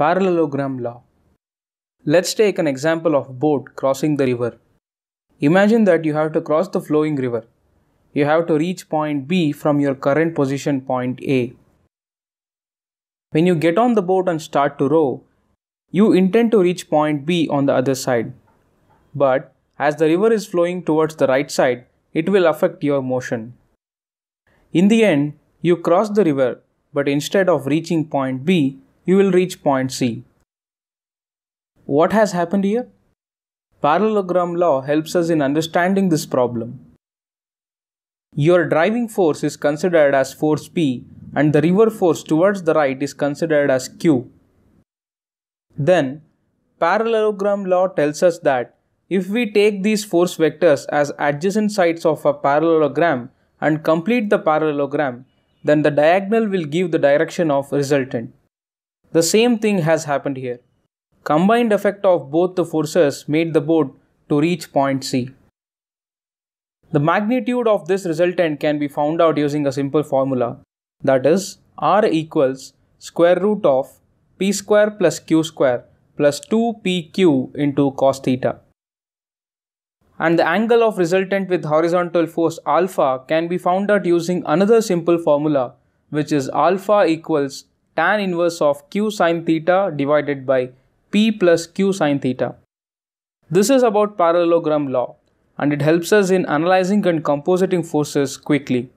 Parallelogram law. Let's take an example of boat crossing the river. Imagine that you have to cross the flowing river. You have to reach point B from your current position point A. When you get on the boat and start to row, you intend to reach point B on the other side. But as the river is flowing towards the right side, it will affect your motion. In the end, you cross the river, but instead of reaching point B, you will reach point C. What has happened here? Parallelogram law helps us in understanding this problem. Your driving force is considered as force P and the river force towards the right is considered as Q. Then, parallelogram law tells us that if we take these force vectors as adjacent sides of a parallelogram and complete the parallelogram, then the diagonal will give the direction of resultant. The same thing has happened here. Combined effect of both the forces made the boat to reach point C. The magnitude of this resultant can be found out using a simple formula that is R equals square root of p square plus q square plus 2pq into cos theta. And the angle of resultant with horizontal force alpha can be found out using another simple formula which is alpha equals tan inverse of q sine theta divided by p plus q sine theta. This is about parallelogram law and it helps us in analyzing and compositing forces quickly.